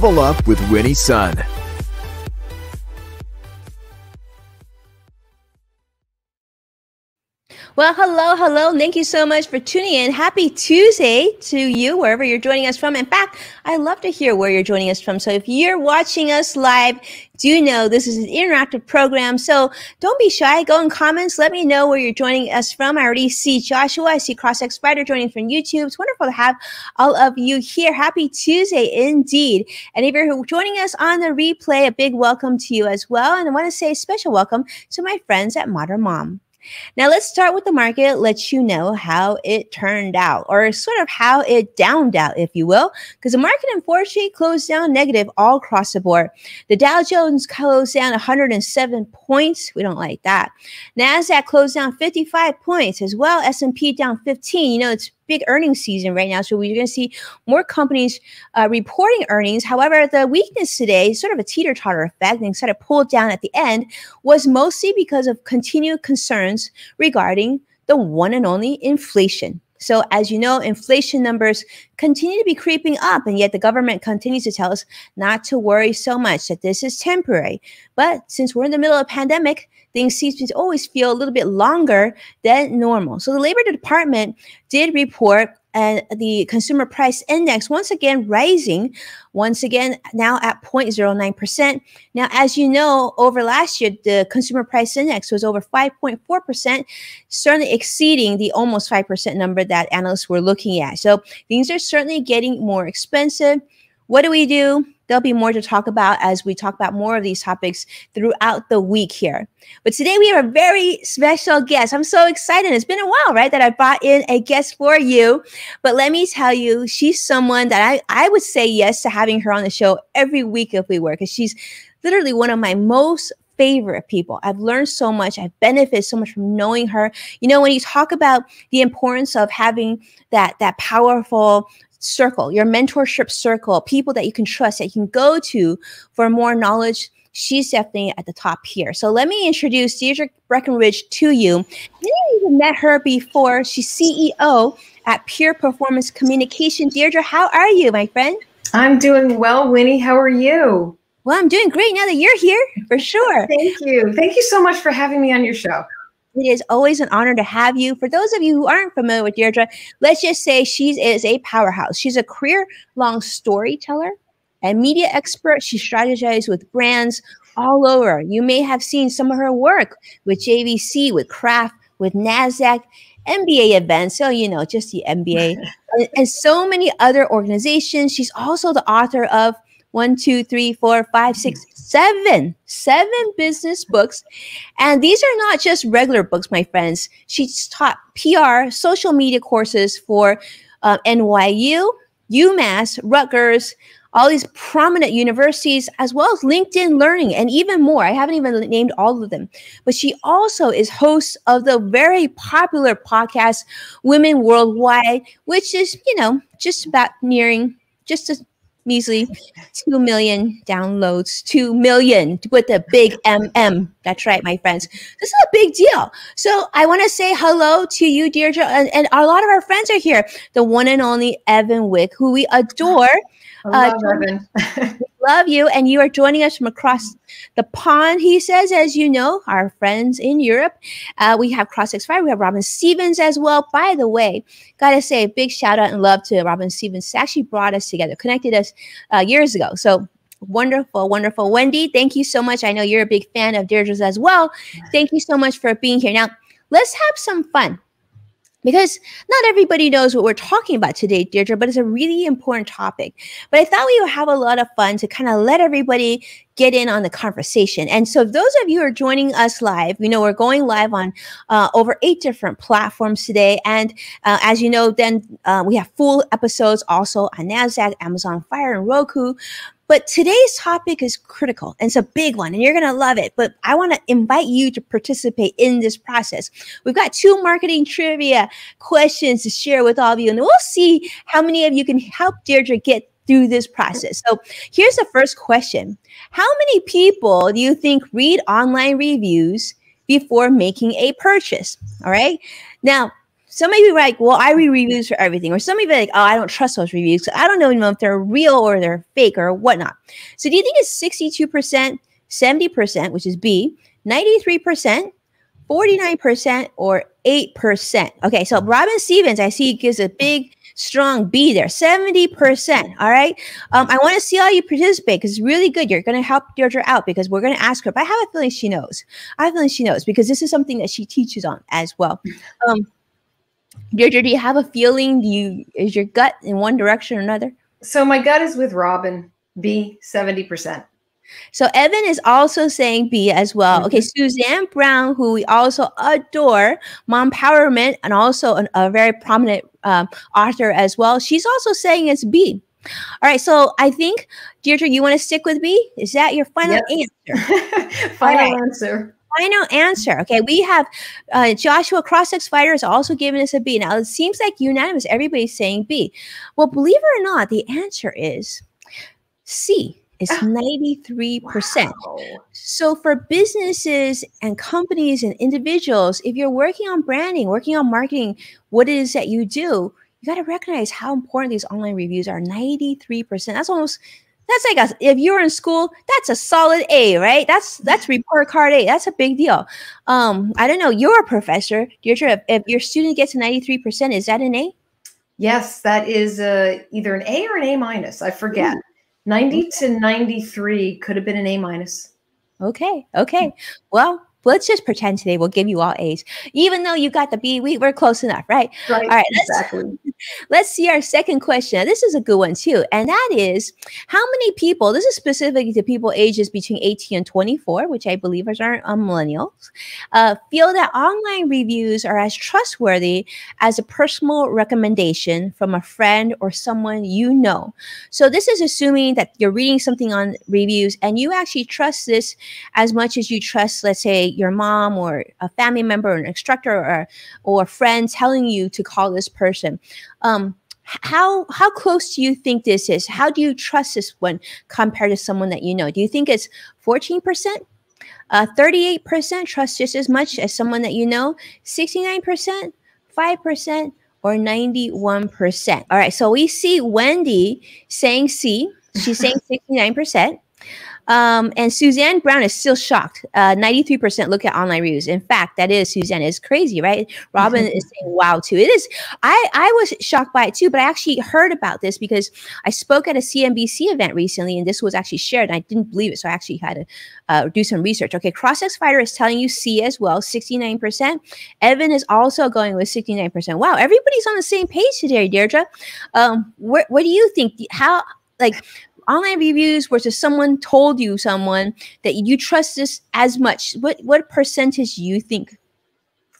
Level up with Winnie Sun. Well, hello, hello. Thank you so much for tuning in. Happy Tuesday to you, wherever you're joining us from. In fact, I love to hear where you're joining us from. So if you're watching us live, do know this is an interactive program. So don't be shy. Go in comments. Let me know where you're joining us from. I already see Joshua. I see CrossX Spider joining from YouTube. It's wonderful to have all of you here. Happy Tuesday indeed. And if you're joining us on the replay, a big welcome to you as well. And I want to say a special welcome to my friends at Modern Mom. Now let's start with the market, let you know how it turned out, or sort of how it downed out, if you will, because the market unfortunately closed down negative all across the board. The Dow Jones closed down 107 points. We don't like that. Nasdaq closed down 55 points as well. S&P down 15. You know, it's big earnings season right now. So we're going to see more companies uh, reporting earnings. However, the weakness today, sort of a teeter totter effect, and sort of pulled down at the end, was mostly because of continued concerns regarding the one and only inflation. So, as you know, inflation numbers continue to be creeping up, and yet the government continues to tell us not to worry so much, that this is temporary. But since we're in the middle of a pandemic, things always feel a little bit longer than normal. So the Labor Department did report and the consumer price index once again rising once again now at 0.09% now as you know over last year the consumer price index was over 5.4% certainly exceeding the almost 5% number that analysts were looking at. So things are certainly getting more expensive. What do we do There'll be more to talk about as we talk about more of these topics throughout the week here. But today we have a very special guest. I'm so excited. It's been a while, right, that I brought in a guest for you. But let me tell you, she's someone that I, I would say yes to having her on the show every week if we were, because she's literally one of my most favorite people. I've learned so much. I've benefited so much from knowing her. You know, when you talk about the importance of having that that powerful circle, your mentorship circle, people that you can trust, that you can go to for more knowledge. She's definitely at the top here. So let me introduce Deirdre Breakenridge to you. You even met her before. She's CEO at Pure Performance Communication. Deirdre, how are you, my friend? I'm doing well, Winnie. How are you? Well, I'm doing great now that you're here, for sure. Thank you. Thank you so much for having me on your show. It is always an honor to have you. For those of you who aren't familiar with Deirdre, let's just say she is a powerhouse. She's a career long storyteller and media expert. She strategizes with brands all over. You may have seen some of her work with JVC, with Kraft, with NASDAQ, NBA events. So, you know, just the NBA and, and so many other organizations. She's also the author of one, two, three, four, five, six, seven, seven business books. And these are not just regular books, my friends. She's taught PR, social media courses for uh, NYU, UMass, Rutgers, all these prominent universities, as well as LinkedIn Learning, and even more. I haven't even named all of them. But she also is host of the very popular podcast, Women Worldwide, which is, you know, just about nearing just a measly 2 million downloads, 2 million with a big MM. That's right, my friends. This is a big deal. So I want to say hello to you, Deirdre. And, and a lot of our friends are here. The one and only Evan Wick, who we adore. I love uh, Evan. love you. And you are joining us from across the pond, he says, as you know, our friends in Europe. Uh, we have CrossX5, we have Robin Stevens as well. By the way, gotta say a big shout out and love to Robin Stevens. actually brought us together, connected us uh, years ago. So wonderful, wonderful. Wendy, thank you so much. I know you're a big fan of Deirdre's as well. Thank you so much for being here. Now, let's have some fun because not everybody knows what we're talking about today, Deirdre, but it's a really important topic. But I thought we would have a lot of fun to kind of let everybody get in on the conversation. And so, those of you who are joining us live, you know, we're going live on uh, over eight different platforms today. And uh, as you know, then uh, we have full episodes also on NASDAQ, Amazon Fire, and Roku. But today's topic is critical and it's a big one, and you're going to love it. But I want to invite you to participate in this process. We've got two marketing trivia questions to share with all of you, and we'll see how many of you can help Deirdre get through this process. So here's the first question How many people do you think read online reviews before making a purchase? All right. Now, some of you are like, well, I read reviews for everything. Or some of you are like, oh, I don't trust those reviews. I don't know if they're real or they're fake or whatnot. So do you think it's 62%, 70%, which is B, 93%, 49%, or 8%? Okay, so Robin Stevens, I see gives a big strong B there, 70%. All right. Um, I want to see how you participate because it's really good. You're going to help Deirdre out because we're going to ask her. But I have a feeling she knows. I have a feeling she knows because this is something that she teaches on as well. Um, Deirdre, do you have a feeling? Do you is your gut in one direction or another? So my gut is with Robin, B, 70%. So Evan is also saying B as well. Mm-hmm. Okay, Suzanne Brown, who we also adore, mom empowerment, and also an, a very prominent um, author as well. She's also saying it's B. All right, so I think Deirdre, you want to stick with B? Is that your final yep. answer? final right. answer. Final answer. Okay, we have uh, Joshua Crossex Fighter is also giving us a B. Now it seems like unanimous. Everybody's saying B. Well, believe it or not, the answer is C. It's 93%. Wow. So for businesses and companies and individuals, if you're working on branding, working on marketing, what it is that you do, you got to recognize how important these online reviews are. 93%. That's almost that's like a, if you're in school, that's a solid A, right? That's that's report card A. That's a big deal. Um, I don't know. You're a professor. You're if, if your student gets a 93%, is that an A? Yes, that is uh, either an A or an A minus. I forget. 90 to 93 could have been an A minus. Okay. Okay. Well, let's just pretend today we'll give you all A's, even though you got the B. We, we're close enough, right? Right. All right. Exactly. Let's, let's see our second question. Now, this is a good one too, and that is how many people? This is specific to people ages between 18 and 24, which I believe are um, millennials, uh, feel that online reviews are as trustworthy as a personal recommendation from a friend or someone you know. So this is assuming that you're reading something on reviews and you actually trust this as much as you trust, let's say, your mom or a family member or an instructor or or a friend telling you to call this person. Um, how how close do you think this is? How do you trust this one compared to someone that you know? Do you think it's 14% uh, 38% trust just as much as someone that you know? 69% 5% or 91% all right so we see wendy saying c. She's saying 69% Um, and Suzanne Brown is still shocked. Uh, 93% look at online reviews. In fact, that is Suzanne is crazy, right? Robin is saying wow too. It is. I I was shocked by it too, but I actually heard about this because I spoke at a CNBC event recently, and this was actually shared. And I didn't believe it, so I actually had to uh, do some research. Okay, Crossex Fighter is telling you C as well, 69%. Evan is also going with 69%. Wow, everybody's on the same page today, Deirdre. Um, what what do you think? How like online reviews versus someone told you someone that you trust this as much. What what percentage do you think?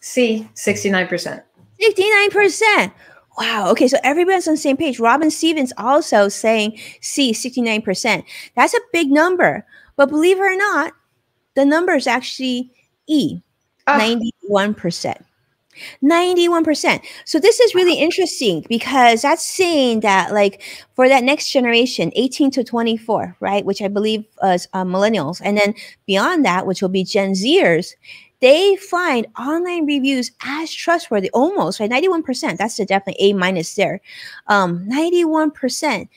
C 69% 69% wow. Okay so everybody's on the same page. Robin stevens also saying c 69% that's a big number but believe it or not the number is actually e ah. 91% 91%. So this is really interesting because that's saying that like for that next generation, 18 to 24, right, which I believe is uh, millennials, and then beyond that, which will be Gen Zers, they find online reviews as trustworthy, almost right, 91%. That's the definitely A minus there. Um, 91%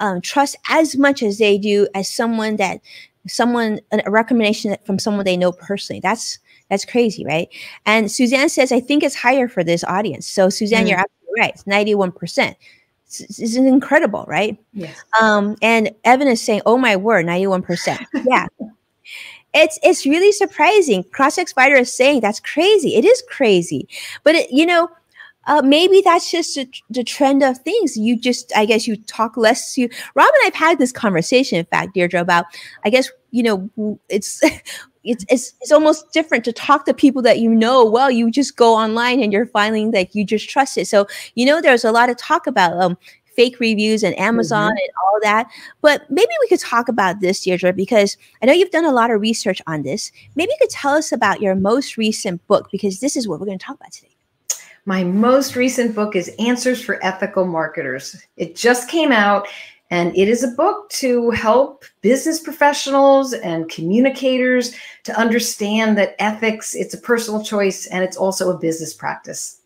um, trust as much as they do as someone that someone a recommendation from someone they know personally. That's that's crazy, right? And Suzanne says, I think it's higher for this audience. So, Suzanne, mm. you're absolutely right. It's 91%. This is incredible, right? Yes. Um, and Evan is saying, oh my word, 91%. yeah. It's it's really surprising. Crossex Fighter is saying that's crazy. It is crazy. But it, you know, uh, maybe that's just a, the trend of things. You just, I guess, you talk less. You, Rob and I've had this conversation, in fact, Deirdre, about, I guess, you know, it's it's, it's it's almost different to talk to people that you know well you just go online and you're finding that you just trust it so you know there's a lot of talk about um fake reviews and Amazon mm-hmm. and all that. But maybe we could talk about this, Deirdre, because I know you've done a lot of research on this. Maybe you could tell us about your most recent book, because this is what we're going to talk about today. My most recent book is Answers for Ethical Marketers. It just came out and it is a book to help business professionals and communicators to understand that ethics, it's a personal choice and it's also a business practice.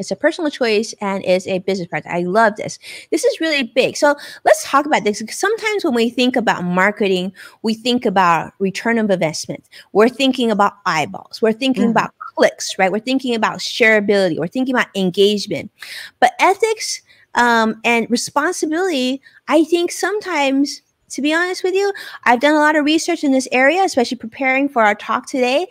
it's a personal choice, and it's a business practice. I love this. This is really big. So let's talk about this. Sometimes when we think about marketing, we think about return of investment. We're thinking about eyeballs. We're thinking mm-hmm. about clicks, right? We're thinking about shareability. We're thinking about engagement. But ethics um, and responsibility, I think sometimes to be honest with you. I've done a lot of research in this area, especially preparing for our talk today.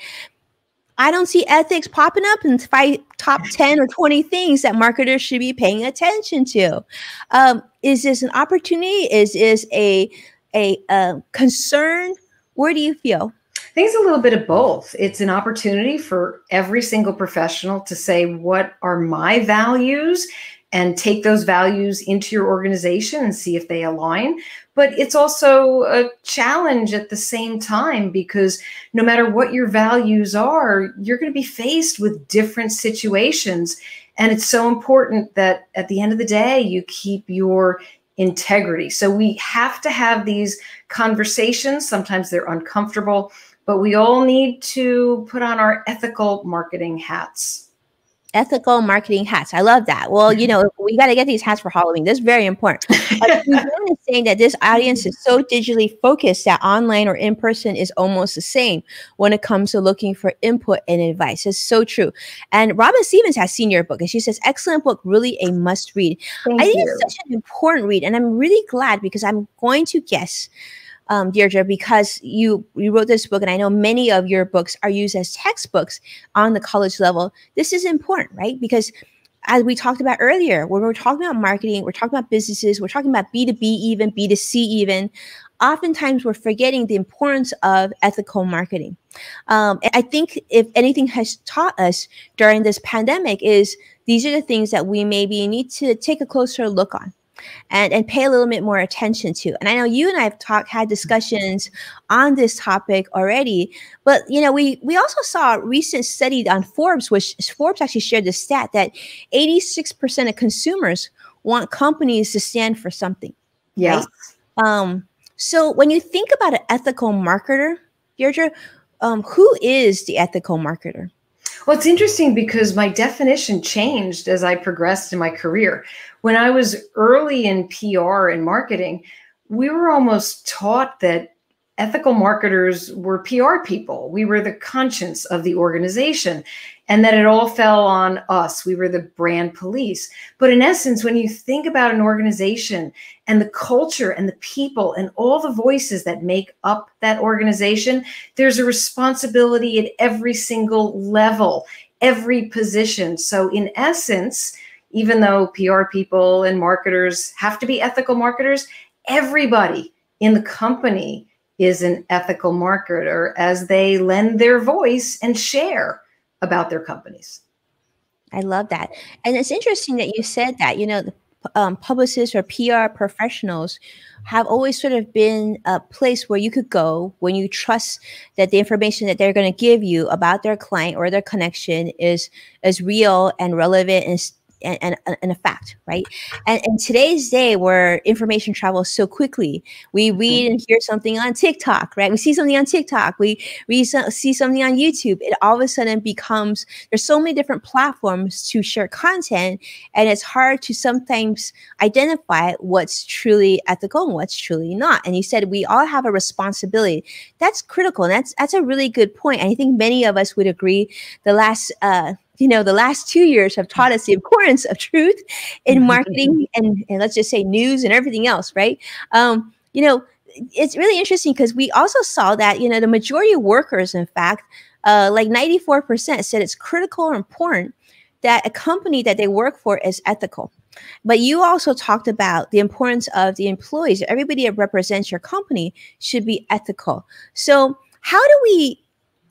I don't see ethics popping up in five, top 10 or 20 things that marketers should be paying attention to. Um, is this an opportunity? Is this a, a, a concern? Where do you feel? I think it's a little bit of both. It's an opportunity for every single professional to say, what are my values? And take those values into your organization and see if they align but it's also a challenge at the same time because no matter what your values are, you're going to be faced with different situations. And it's so important that at the end of the day, you keep your integrity. So we have to have these conversations. Sometimes they're uncomfortable, but we all need to put on our ethical marketing hats ethical marketing hats. I love that. Well, you know, we got to get these hats for Halloween. This is very important. But saying that this audience is so digitally focused that online or in person is almost the same when it comes to looking for input and advice. It's so true. And Robin Stevens has seen your book and she says, excellent book, really a must read. Thank I think you. it's such an important read. And I'm really glad because I'm going to guess um, Deirdre, because you you wrote this book, and I know many of your books are used as textbooks on the college level. This is important, right? Because as we talked about earlier, when we're talking about marketing, we're talking about businesses, we're talking about B2B, even B2C, even. Oftentimes, we're forgetting the importance of ethical marketing. Um, I think if anything has taught us during this pandemic is these are the things that we maybe need to take a closer look on and, and pay a little bit more attention to. And I know you and I have talked, had discussions on this topic already, but you know, we we also saw a recent study on Forbes, which Forbes actually shared the stat that 86% of consumers want companies to stand for something. Yeah. Right? Um, so when you think about an ethical marketer, Deirdre, um, who is the ethical marketer? Well, it's interesting because my definition changed as I progressed in my career. When I was early in PR and marketing, we were almost taught that ethical marketers were PR people. We were the conscience of the organization and that it all fell on us. We were the brand police. But in essence, when you think about an organization and the culture and the people and all the voices that make up that organization, there's a responsibility at every single level, every position. So in essence, even though PR people and marketers have to be ethical marketers, everybody in the company is an ethical marketer as they lend their voice and share about their companies. I love that. And it's interesting that you said that, you know, um, publicists or PR professionals have always sort of been a place where you could go when you trust that the information that they're going to give you about their client or their connection is is real and relevant and and, and, and a fact, right? And in today's day where information travels so quickly, we mm-hmm. read and hear something on TikTok, right? We see something on TikTok, we read see something on YouTube. It all of a sudden becomes there's so many different platforms to share content, and it's hard to sometimes identify what's truly ethical and what's truly not. And you said we all have a responsibility. That's critical, and that's that's a really good point. And I think many of us would agree. The last uh, you know the last two years have taught us the importance of truth in mm-hmm. marketing and, and let's just say news and everything else right? Um, you know it's really interesting because we also saw that you know the majority of workers in fact uh, like 94% said it's critical or important that a company that they work for is ethical. But you also talked about the importance of the employees. Everybody that represents your company should be ethical. So how do we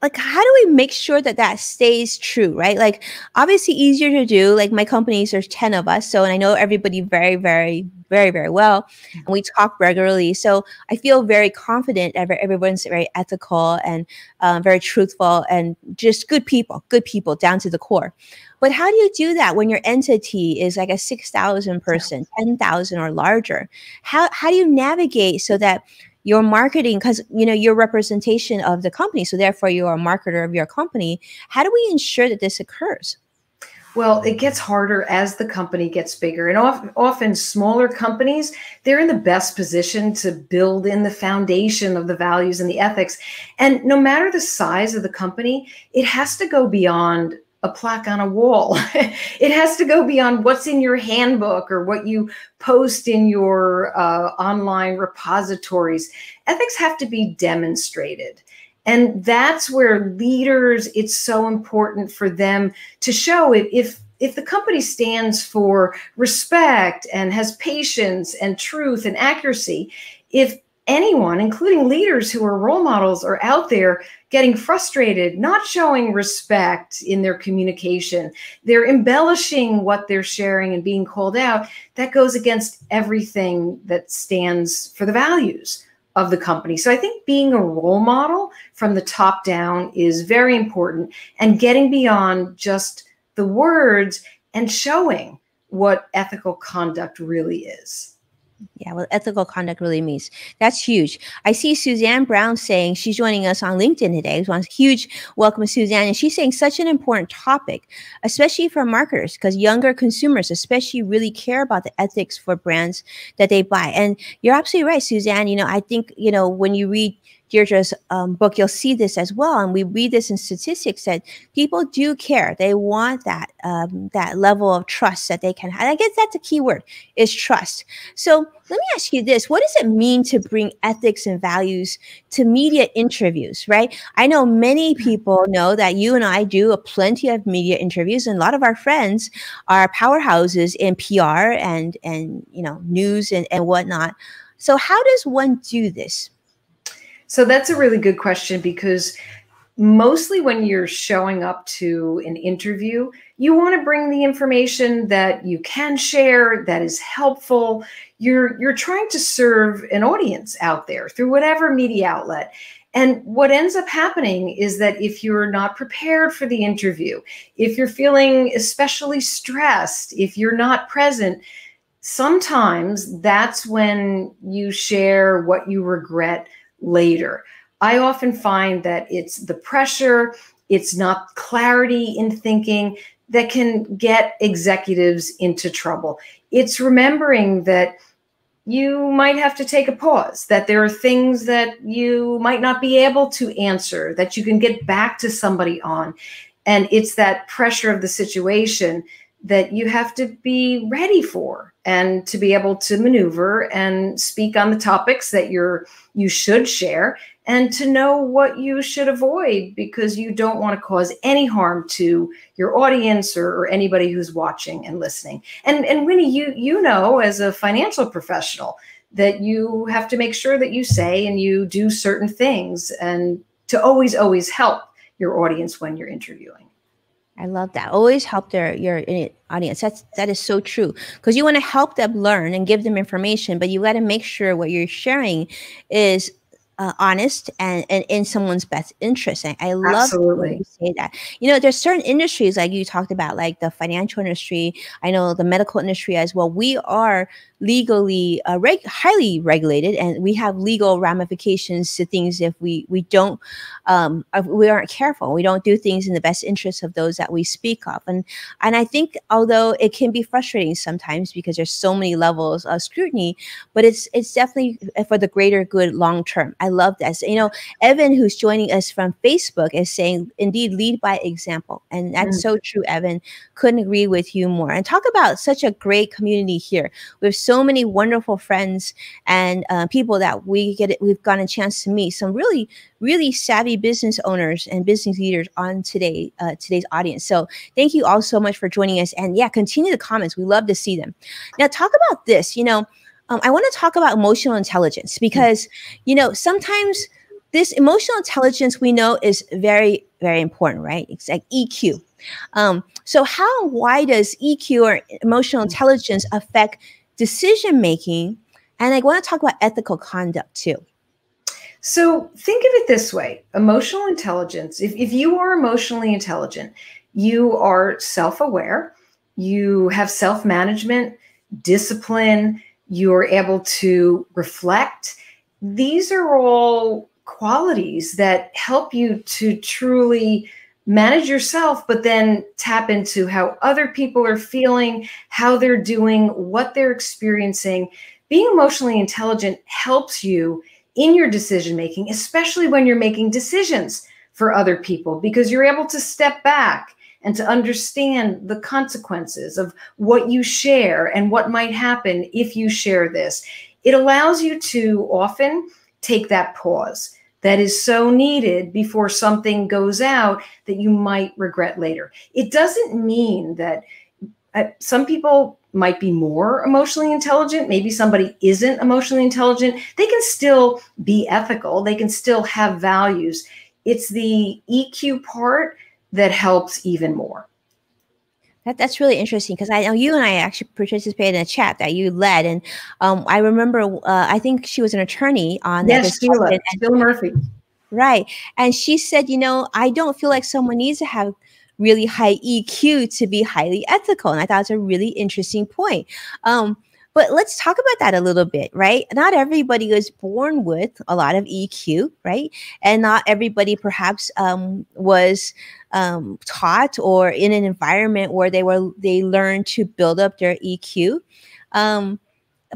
like how do we make sure that that stays true right? Like obviously easier to do like my companies there's 10 of us so and i know everybody very very very very well and we talk regularly so i feel very confident that everyone's very ethical and um, very truthful and just good people good people down to the core. But how do you do that when your entity is like a 6000 person 10000 or larger? How, how do you navigate so that your marketing because you know your representation of the company so therefore you're a marketer of your company how do we ensure that this occurs Well, it gets harder as the company gets bigger. And often, often smaller companies, they're in the best position to build in the foundation of the values and the ethics. And no matter the size of the company, it has to go beyond a plaque on a wall. it has to go beyond what's in your handbook or what you post in your uh, online repositories. Ethics have to be demonstrated. And that's where leaders, it's so important for them to show it. If if the company stands for respect and has patience and truth and accuracy, if anyone, including leaders who are role models, are out there getting frustrated, not showing respect in their communication, they're embellishing what they're sharing and being called out, that goes against everything that stands for the values of the company. So I think being a role model from the top down is very important and getting beyond just the words and showing what ethical conduct really is. Yeah, what ethical conduct really means. That's huge. I see Suzanne Brown saying she's joining us on LinkedIn today. So huge welcome, Suzanne. And she's saying such an important topic, especially for marketers, because younger consumers, especially, really care about the ethics for brands that they buy. And you're absolutely right, Suzanne. You know, I think, you know, when you read Deirdre's um, book, you'll see this as well. And we read this in statistics that people do care. They want that um, that level of trust that they can have. I guess that's a key word is trust. So let me ask you this: What does it mean to bring ethics and values to media interviews? Right? I know many people know that you and I do a plenty of media interviews, and a lot of our friends are powerhouses in PR and and you know news and, and whatnot. So how does one do this? So that's a really good question because mostly when you're showing up to an interview, you want to bring the information that you can share that is helpful. You're you're trying to serve an audience out there through whatever media outlet. And what ends up happening is that if you're not prepared for the interview, if you're feeling especially stressed, if you're not present, sometimes that's when you share what you regret later. I often find that it's the pressure, it's not clarity in thinking that can get executives into trouble. It's remembering that you might have to take a pause, that there are things that you might not be able to answer, that you can get back to somebody on. And it's that pressure of the situation that you have to be ready for and to be able to maneuver and speak on the topics that you're you should share and to know what you should avoid because you don't want to cause any harm to your audience or, or anybody who's watching and listening. And and winnie you you know as a financial professional that you have to make sure that you say and you do certain things and to always always help your audience when you're interviewing I love that. Always help their your audience. That's that is so true because you want to help them learn and give them information, but you got to make sure what you're sharing is uh, honest and, and in someone's best interest. And I love Absolutely. you say that. You know, there's certain industries like you talked about, like the financial industry. I know the medical industry as well. We are legally uh, reg- highly regulated, and we have legal ramifications to things if we we don't um, we aren't careful. We don't do things in the best interest of those that we speak of. And and I think although it can be frustrating sometimes because there's so many levels of scrutiny, but it's it's definitely for the greater good long term. I love that. So, you know, Evan, who's joining us from Facebook, is saying, indeed, lead by example. And that's mm. so true, Evan. Couldn't agree with you more. And talk about such a great community here. We have so many wonderful friends and uh, people that we get it, we've gotten a chance to meet. Some really, really savvy business owners and business leaders on today uh, today's audience. So thank you all so much for joining us. And yeah, continue the comments. We love to see them. Now talk about this. You know, um, I want to talk about emotional intelligence because you know sometimes this emotional intelligence we know is very very important, right? It's like EQ. Um, so how why does EQ or emotional intelligence affect decision making. And I want to talk about ethical conduct too. So think of it this way emotional intelligence, if, if you are emotionally intelligent, you are self aware, you have self management, discipline, you're able to reflect. These are all qualities that help you to truly manage yourself, but then tap into how other people are feeling, how they're doing, what they're experiencing. Being emotionally intelligent helps you in your decision making, especially when you're making decisions for other people, because you're able to step back and to understand the consequences of what you share and what might happen if you share this. It allows you to often take that pause that is so needed before something goes out that you might regret later. It doesn't mean that uh, some people might be more emotionally intelligent. Maybe somebody isn't emotionally intelligent. They can still be ethical, they can still have values. It's the EQ part that helps even more. That, that's really interesting because I know you and I actually participated in a chat that you led, and um, I remember uh, I think she was an attorney on yes, Sheila, Sheila Murphy, right? And she said, you know, I don't feel like someone needs to have really high EQ to be highly ethical, and I thought it was a really interesting point. Um, but let's talk about that a little bit, right? Not everybody is born with a lot of EQ, right? And not everybody perhaps um, was um, taught or in an environment where they were they learned to build up their EQ. Um,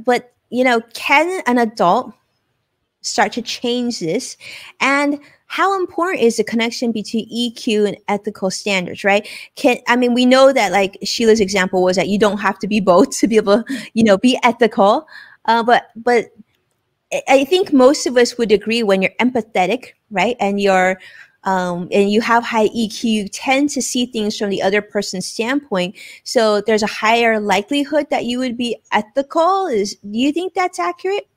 but you know, can an adult start to change this? And how important is the connection between EQ and ethical standards, right? Can I mean we know that like Sheila's example was that you don't have to be both to be able you know, be ethical. Uh, but but I think most of us would agree when you're empathetic, right? And you're um, and you have high EQ, you tend to see things from the other person's standpoint. So there's a higher likelihood that you would be ethical. Is do you think that's accurate?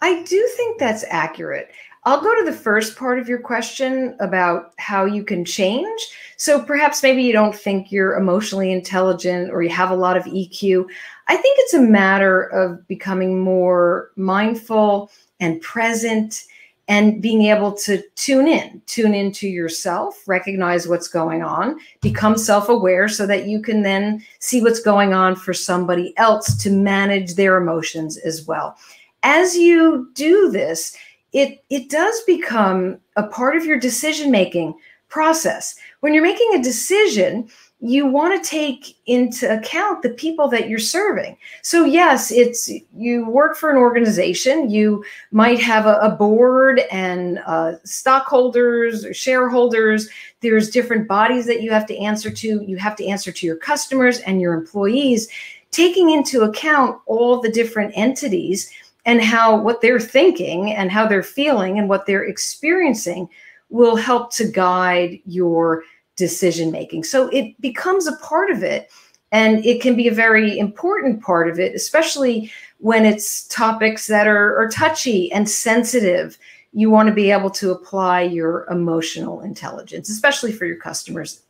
I do think that's accurate. I'll go to the first part of your question about how you can change. So perhaps maybe you don't think you're emotionally intelligent or you have a lot of EQ. I think it's a matter of becoming more mindful and present and being able to tune in, tune into yourself, recognize what's going on, become self aware so that you can then see what's going on for somebody else to manage their emotions as well. As you do this, it, it does become a part of your decision making process. When you're making a decision, you want to take into account the people that you're serving. So yes, it's you work for an organization. You might have a, a board and uh, stockholders or shareholders. There's different bodies that you have to answer to. You have to answer to your customers and your employees, taking into account all the different entities and how what they're thinking and how they're feeling and what they're experiencing will help to guide your decision making. So it becomes a part of it. And it can be a very important part of it, especially when it's topics that are, are touchy and sensitive. You want to be able to apply your emotional intelligence, especially for your customers.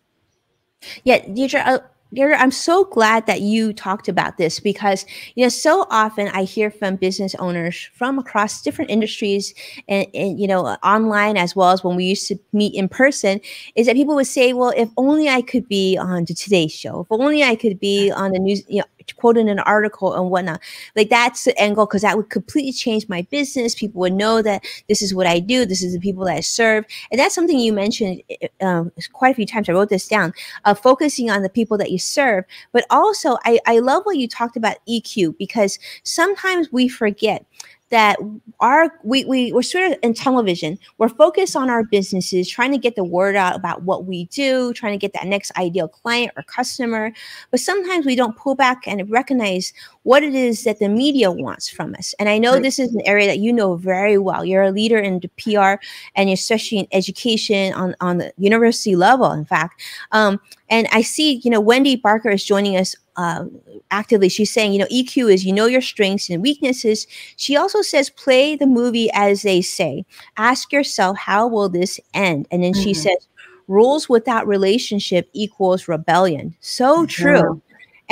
Yeah, Deidre, uh, Deirdre, I'm so glad that you talked about this because you know so often I hear from business owners from across different industries and, and, you know online as well as when we used to meet in person is that people would say, well, if only I could be on the Today Show, if only I could be on the news, you know, quoting an article and whatnot. Like that's the angle because that would completely change my business. People would know that this is what I do. This is the people that I serve, and that's something you mentioned um, quite a few times. I wrote this down. Uh, focusing on the people that you serve, but also I, I love what you talked about EQ because sometimes we forget that our we, we we're sort of in television we're focused on our businesses trying to get the word out about what we do trying to get that next ideal client or customer. But sometimes we don't pull back and recognize what it is that the media wants from us. And i know right. this is an area that you know very well. You're a leader in the pr and especially in education on on the university level in fact. Um, and i see you know wendy barker is joining us uh, actively she's saying you know eq is you know your strengths and weaknesses she also says play the movie as they say ask yourself how will this end and then mm-hmm. she says rules without relationship equals rebellion so mm-hmm. true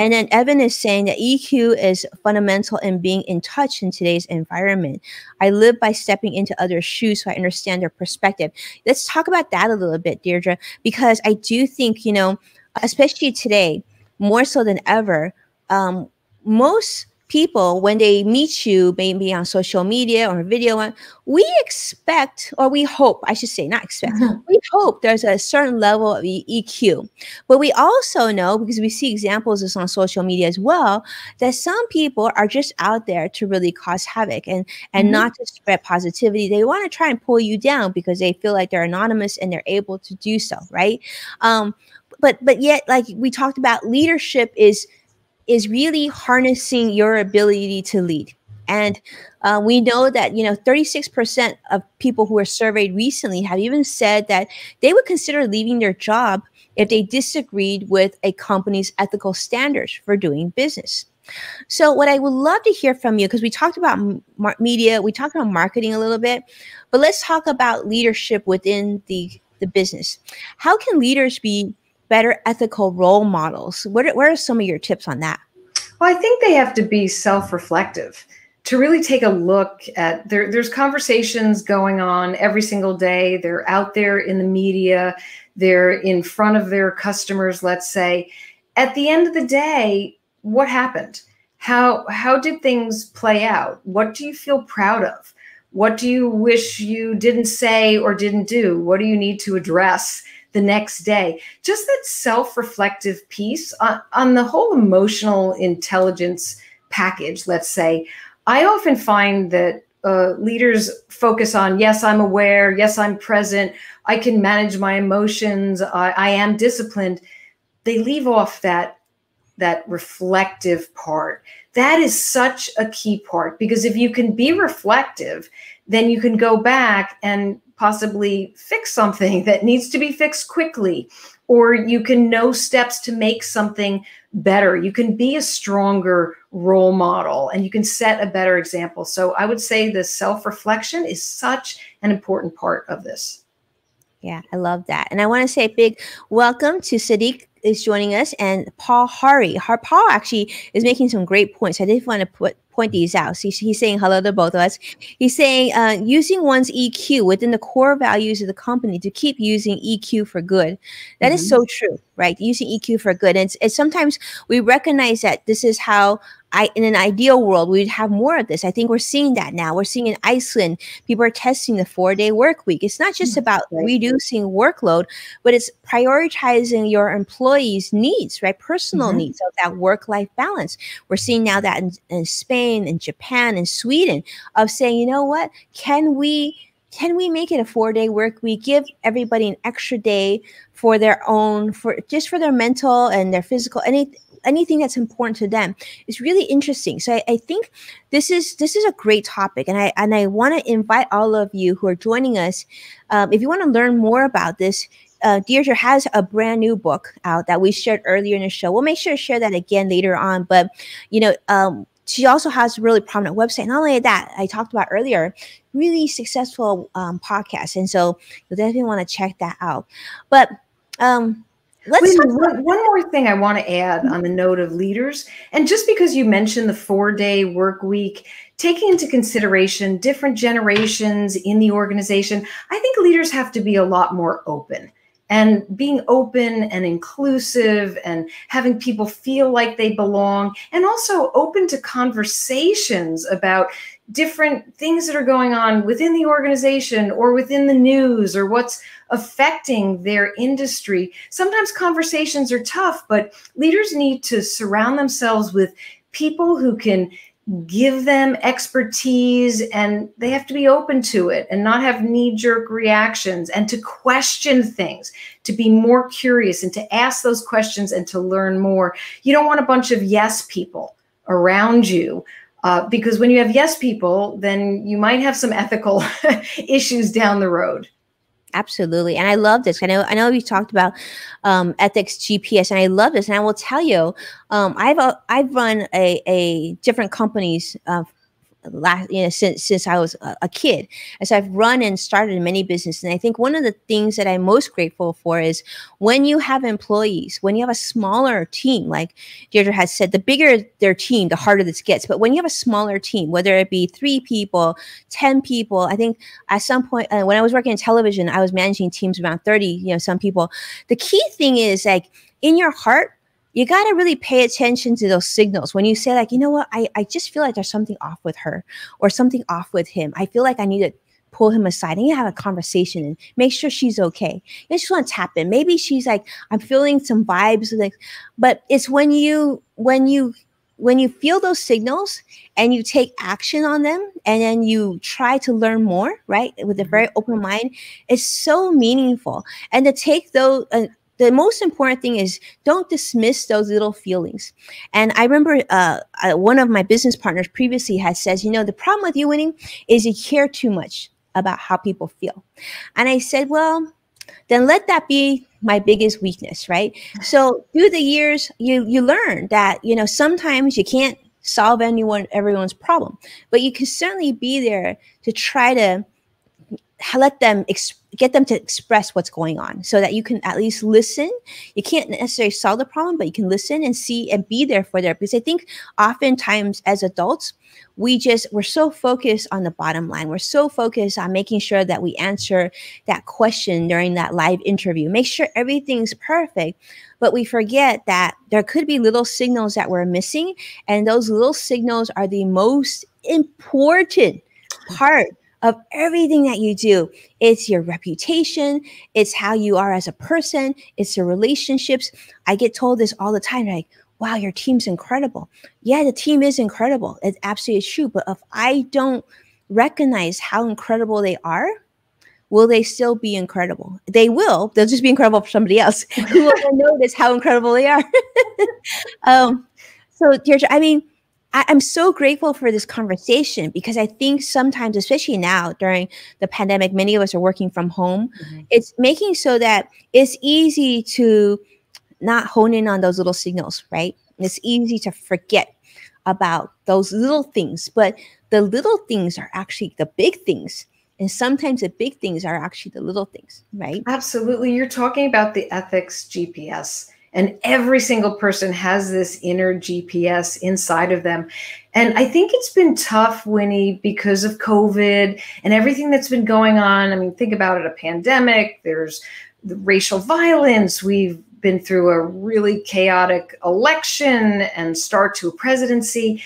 and then Evan is saying that EQ is fundamental in being in touch in today's environment. I live by stepping into others' shoes so I understand their perspective. Let's talk about that a little bit, Deirdre, because I do think, you know, especially today, more so than ever, um, most people when they meet you maybe on social media or video we expect or we hope i should say not expect mm-hmm. we hope there's a certain level of eq but we also know because we see examples of this on social media as well that some people are just out there to really cause havoc and and mm-hmm. not to spread positivity they want to try and pull you down because they feel like they're anonymous and they're able to do so right um but but yet like we talked about leadership is is really harnessing your ability to lead. And uh, we know that you know 36% of people who were surveyed recently have even said that they would consider leaving their job if they disagreed with a company's ethical standards for doing business. So, what I would love to hear from you, because we talked about media, we talked about marketing a little bit, but let's talk about leadership within the, the business. How can leaders be better ethical role models? What are, what are some of your tips on that? Well, I think they have to be self reflective to really take a look at there, there's conversations going on every single day. They're out there in the media, they're in front of their customers, let's say. At the end of the day, what happened? How how did things play out? What do you feel proud of? What do you wish you didn't say or didn't do? What do you need to address? The next day. Just that self reflective piece on, on the whole emotional intelligence package, let's say. I often find that uh, leaders focus on yes i'm aware yes i'm present i can manage my emotions I, I, am disciplined they leave off that that reflective part that is such a key part because if you can be reflective then you can go back and possibly fix something that needs to be fixed quickly, or you can know steps to make something better. You can be a stronger role model and you can set a better example. So I would say the self reflection is such an important part of this. Yeah, I love that. And I want to say a big welcome to Sadiq is joining us and Paul Hari. Paul actually is making some great points. I did want to put these out. So he's saying hello to both of us. He's saying uh, using one's EQ within the core values of the company to keep using EQ for good. That mm-hmm. is so true, right? Using EQ for good. And it's sometimes we recognize that this is how I, in an ideal world, we'd have more of this. I think we're seeing that now. We're seeing in Iceland, people are testing the four day work week. It's not just mm, about right. reducing workload, but it's prioritizing your employees' needs, right? Personal mm-hmm. needs of that work life balance. We're seeing now that in, in Spain and Japan and Sweden of saying, you know what, can we can we make it a four day work week give everybody an extra day for their own for just for their mental and their physical any anything that's important to them is really interesting. So I, I think this is this is a great topic, and I and I want to invite all of you who are joining us. Um, if you want to learn more about this, uh, Deirdre has a brand new book out that we shared earlier in the show. We'll make sure to share that again later on. But you know, um, she also has a really prominent website. Not only that, I talked about earlier, really successful um, podcast, and so you definitely want to check that out. But um, Let's Wait, one, one more thing I want to add on the note of leaders. And just because you mentioned the four day work week, taking into consideration different generations in the organization, I think leaders have to be a lot more open and being open and inclusive and having people feel like they belong and also open to conversations about different things that are going on within the organization or within the news or what's affecting their industry. Sometimes conversations are tough, but leaders need to surround themselves with people who can give them expertise and they have to be open to it and not have knee jerk reactions and to question things, to be more curious and to ask those questions and to learn more. You don't want a bunch of yes people around you uh, because when you have yes people, then you might have some ethical issues down the road. Absolutely, and I love this. I know I know we talked about um, ethics GPS, and I love this. And I will tell you, um, I've uh, I've run a, a different companies uh, last you know since since I was a, kid. As I've run and started many businesses, and I think one of the things that I'm most grateful for is when you have employees, when you have a smaller team, like Deirdre has said, the bigger their team, the harder this gets. But when you have a smaller team, whether it be three people, ten people, I think at some point uh, when I was working in television, I was managing teams around thirty. You know, some people. The key thing is like in your heart you got to really pay attention to those signals. When you say like you know what? I, I just feel like there's something off with her or something off with him. I feel like i need to pull him aside. And have a conversation and make sure she's okay. You just want to tap in. Maybe she's like i'm feeling some vibes like but it's when you when you when you feel those signals and you take action on them and then you try to learn more right with a very open mind it's so meaningful. And to take those uh, the most important thing is don't dismiss those little feelings. And I remember uh, uh, one of my business partners previously has says, you know, the problem with you Winnie is you care too much about how people feel. And I said, well, then let that be my biggest weakness, right? So through the years, you you learn that you know sometimes you can't solve anyone everyone's problem, but you can certainly be there to try to let them get them to express what's going on so that you can at least listen. You can't necessarily solve the problem, but you can listen and see and be there for them. Because I think oftentimes as adults, we just we're so focused on the bottom line. We're so focused on making sure that we answer that question during that live interview. Make sure everything's perfect. But we forget that there could be little signals that we're missing. And those little signals are the most important part of everything that you do. It's your reputation, it's how you are as a person, it's your relationships. I get told this all the time like, wow, your team's incredible. Yeah, the team is incredible. It's absolutely true. But if I don't recognize how incredible they are, will they still be incredible? They will. They'll just be incredible for somebody else who will notice how incredible they are. um, so, Deirdre, I mean, I, am so grateful for this conversation because I think sometimes, especially now during the pandemic, many of us are working from home. Mm-hmm. It's making so that it's easy to not hone in on those little signals, right? It's easy to forget about those little things, but the little things are actually the big things. And sometimes the big things are actually the little things, right? Absolutely. You're talking about the ethics GPS and every single person has this inner GPS inside of them. And I think it's been tough, Winnie, because of COVID and everything that's been going on. I mean, think about it a pandemic, there's the racial violence. We've been through a really chaotic election and start to a presidency.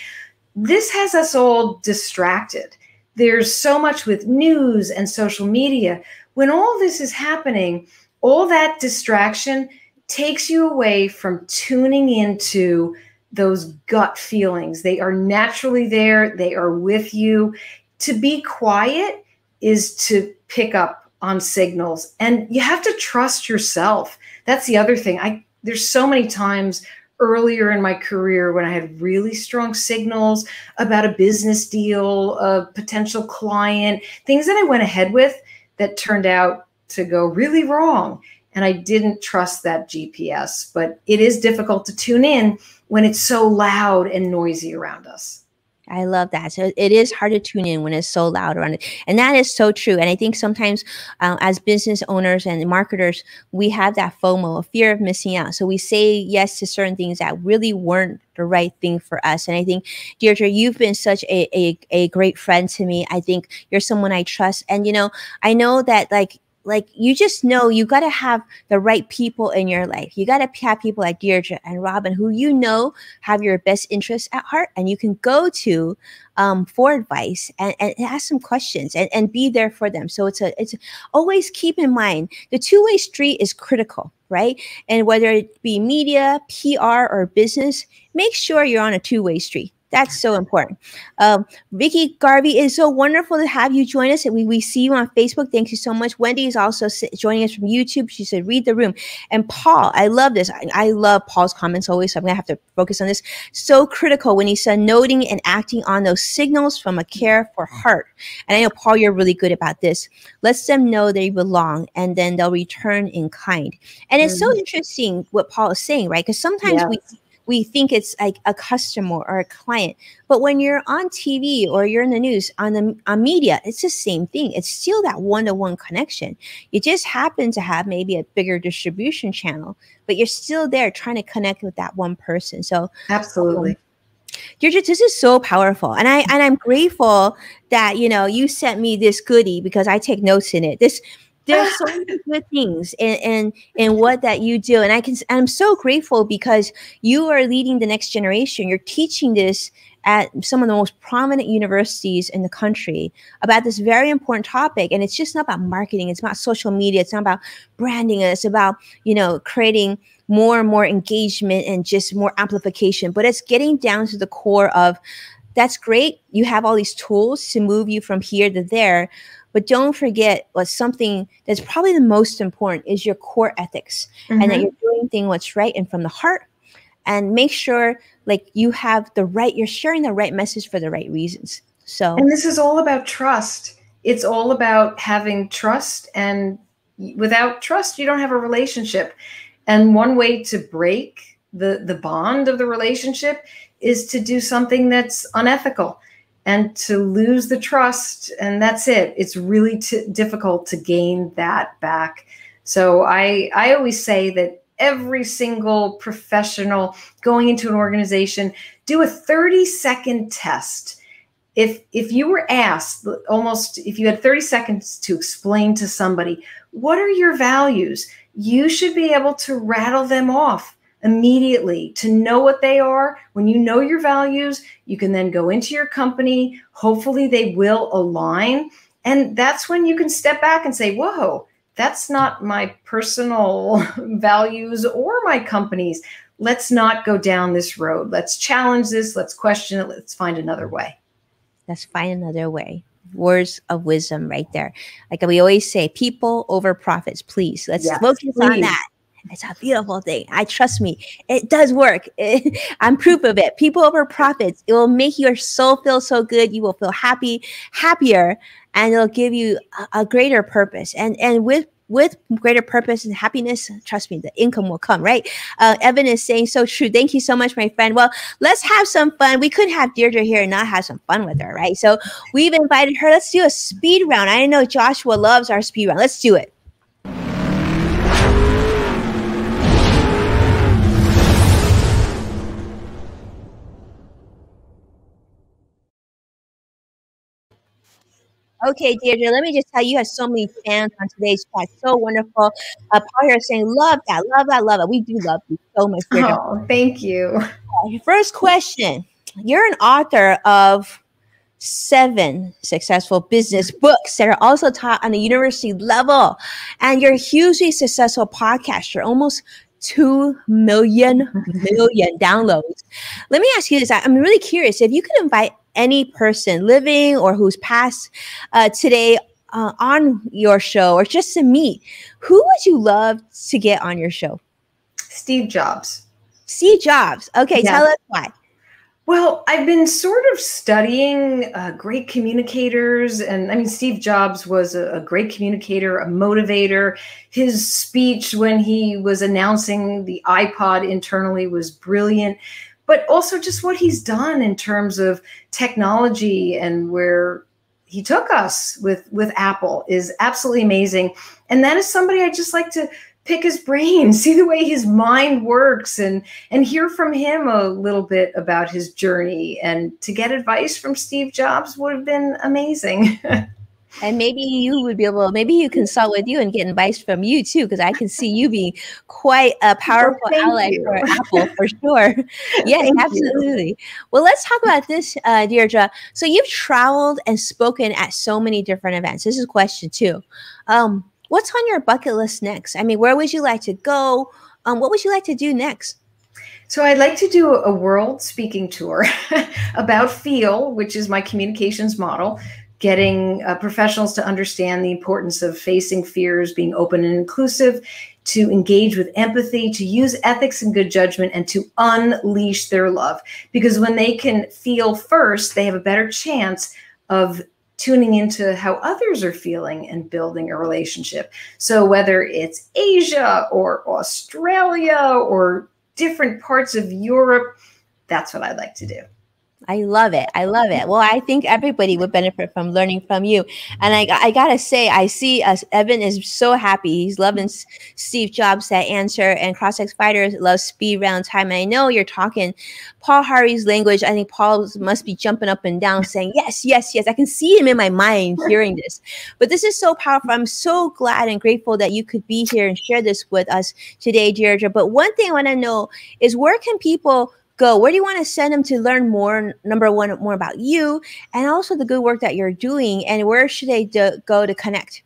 This has us all distracted. There's so much with news and social media. When all this is happening, all that distraction takes you away from tuning into those gut feelings. They are naturally there, they are with you. To be quiet is to pick up on signals and you have to trust yourself. That's the other thing. I there's so many times earlier in my career when I had really strong signals about a business deal, a potential client, things that I went ahead with that turned out to go really wrong and I didn't trust that GPS. But it is difficult to tune in when it's so loud and noisy around us. I love that. So it is hard to tune in when it's so loud around it. And that is so true. And I think sometimes uh, as business owners and marketers, we have that FOMO, a fear of missing out. So we say yes to certain things that really weren't the right thing for us. And I think, Deirdre, you've been such a, a, a great friend to me. I think you're someone I trust. And, you know, I know that like like you just know you got to have the right people in your life. You got to have people like Deirdre and Robin who you know have your best interests at heart and you can go to um, for advice and, and ask some questions and, and be there for them. So it's a it's always keep in mind the two-way street is critical, right? And whether it be media, PR, or business, make sure you're on a two-way street. That's so important. Um, Vicky Garvey, it's so wonderful to have you join us. We, we see you on Facebook. Thank you so much. Wendy is also joining us from YouTube. She said, read the room. And Paul, I love this. I, I love Paul's comments always, so I'm going to have to focus on this. So critical when he said noting and acting on those signals from a care for heart. And I know, Paul, you're really good about this. Lets them know they belong, and then they'll return in kind. And it's mm-hmm. so interesting what Paul is saying, right? Because sometimes we we think it's like a customer or a client. But when you're on TV or you're in the news on the on media, it's the same thing. It's still that one-to-one connection. You just happen to have maybe a bigger distribution channel, but you're still there trying to connect with that one person. So absolutely. Um, Deirdre, this is so powerful. And I and I'm grateful that you know you sent me this goodie because I take notes in it. This there's so many good things in, in in what that you do and i can i'm so grateful because you are leading the next generation. You're teaching this at some of the most prominent universities in the country about this very important topic and it's just not about marketing it's about social media it's not about branding it's about you know creating more and more engagement and just more amplification but it's getting down to the core of that's great you have all these tools to move you from here to there but don't forget what something that's probably the most important is your core ethics mm-hmm. and that mm-hmm. you're doing thing what's right and from the heart and make sure like you have the right you're sharing the right message for the right reasons so and this is all about trust it's all about having trust and without trust you don't have a relationship and one way to break the the bond of the relationship is to do something that's unethical and to lose the trust and that's it. It's really difficult to gain that back. So i i always say that every single professional going into an organization do a 30 second test. If if you were asked almost if you had 30 seconds to explain to somebody what are your values? you should be able to rattle them off immediately to know what they are. When you know your values, you can then go into your company. Hopefully, they will align. And that's when you can step back and say, Whoa, that's not my personal values or my company's. Let's not go down this road. Let's challenge this. Let's question it. Let's find another way. Let's find another way words of wisdom right there. Like we always say, people over profits, please. Let's yes, focus please. on that. It's a beautiful thing. I trust me. It does work. I'm proof of it. People over profits. It will make your soul feel so good. You will feel happy, happier, and it'll give you a, a greater purpose. And and with with greater purpose and happiness, trust me, the income will come, right? Uh, Evan is saying so true. Thank you so much, my friend. Well, let's have some fun. We couldn't have Deirdre here and not have some fun with her, right? So we've invited her. Let's do a speed round. I know Joshua loves our speed round. Let's do it. Okay, Deirdre, let me just tell you, you have so many fans on today's chat. So wonderful. Uh, Paul here saying, love that, love that, love it. We do love you so much. Deirdre. Oh, thank you. First question. You're an author of seven successful business books that are also taught on the university level. And you're a hugely successful podcaster, almost 2 million million downloads. Let me ask you this. I'm really curious if you could invite any person living or who's passed uh, today uh, on your show or just to meet, who would you love to get on your show? Steve Jobs. Steve Jobs. Okay, yeah. tell us why. Well, I've been sort of studying uh, great communicators. And I mean, Steve Jobs was a, a, great communicator, a motivator. His speech when he was announcing the iPod internally was brilliant but also just what he's done in terms of technology and where he took us with with Apple is absolutely amazing. And that is somebody I just like to pick his brain, see the way his mind works and and hear from him a little bit about his journey and to get advice from Steve Jobs would have been amazing. and maybe you would be able maybe you consult with you and get advice from you too because i can see you being quite a powerful well, ally you. for apple for sure. Yes absolutely you. well let's talk about this uh, deirdre. So you've traveled and spoken at so many different events. This is question two um, what's on your bucket list next? I mean where would you like to go? Um, what would you like to do next? So I'd like to do a world speaking tour about feel, which is my communications model, getting uh, professionals to understand the importance of facing fears, being open and inclusive, to engage with empathy, to use ethics and good judgment, and to unleash their love. Because when they can feel first, they have a better chance of tuning into how others are feeling and building a relationship. So whether it's Asia or Australia or different parts of Europe, that's what I'd like to do. I love it. I love it. Well, I think everybody would benefit from learning from you. And I, I gotta say, I see us. Evan is so happy. He's loving Steve Jobs that answer, and CrossX Fighters loves speed round time. And I know you're talking Paul Harvey's language. I think Paul must be jumping up and down, saying yes, yes, yes. I can see him in my mind hearing this. But this is so powerful. I'm so glad and grateful that you could be here and share this with us today, Deirdre. But one thing I want to know is where can people go? Where do you want to send them to learn more? Number one, more about you and also the good work that you're doing. And where should they do, go to connect?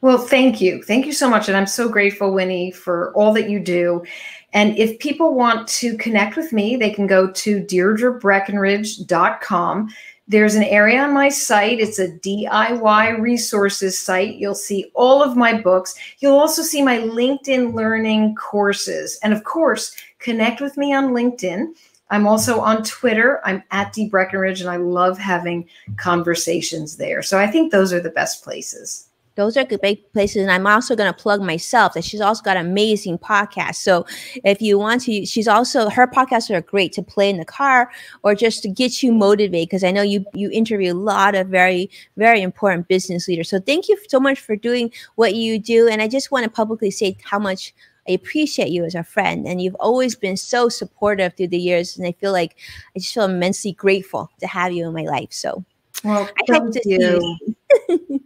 Well, thank you. Thank you so much. And I'm so grateful, Winnie, for all that you do. And if people want to connect with me, they can go to deirdrebreakenridge.com. There's an area on my site. It's a DIY resources site. You'll see all of my books. You'll also see my LinkedIn learning courses. And of course, connect with me on LinkedIn. I'm also on Twitter. I'm at D Breakenridge, and I love having conversations there. So I think those are the best places those are good places and i'm also going to plug myself that she's also got amazing podcasts so if you want to she's also her podcasts are great to play in the car or just to get you motivated because i know you you interview a lot of very very important business leaders so thank you so much for doing what you do and i just want to publicly say how much I appreciate you as a friend, and you've always been so supportive through the years. And I feel like I just feel immensely grateful to have you in my life. So, well, I hope to you.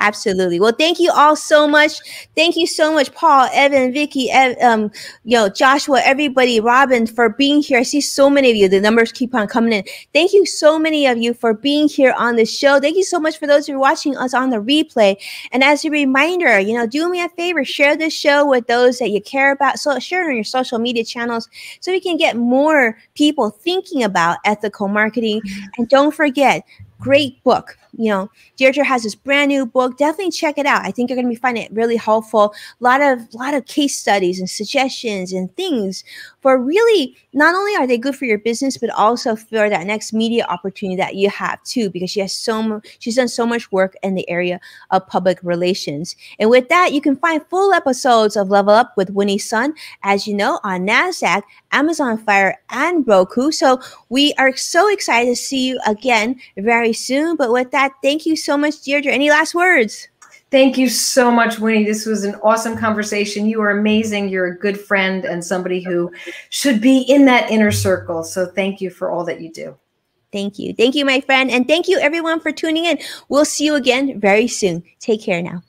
Absolutely. Well, thank you all so much. Thank you so much, Paul, Evan, Vicky, Ev, um, you know, Joshua, everybody, Robin, for being here. I see so many of you. The numbers keep on coming in. Thank you so many of you for being here on the show. Thank you so much for those who are watching us on the replay. And as a reminder, you know, do me a favor, share this show with those that you care about. So share it on your social media channels so we can get more people thinking about ethical marketing. And don't forget, great book you know, Deirdre has this brand new book. Definitely check it out. I think you're going to be finding it really helpful. A lot of lot of case studies and suggestions and things for really not only are they good for your business, but also for that next media opportunity that you have too, because she has so much, she's done so much work in the area of public relations. And with that, you can find full episodes of Level Up with Winnie Sun, as you know, on NASDAQ, Amazon Fire, and Roku. So we are so excited to see you again very soon. But with that, that. Thank you so much, Deirdre. Any last words? Thank you so much, Winnie. This was an awesome conversation. You are amazing. You're a good friend and somebody who should be in that inner circle. So thank you for all that you do. Thank you. Thank you, my friend. And thank you, everyone, for tuning in. We'll see you again very soon. Take care now.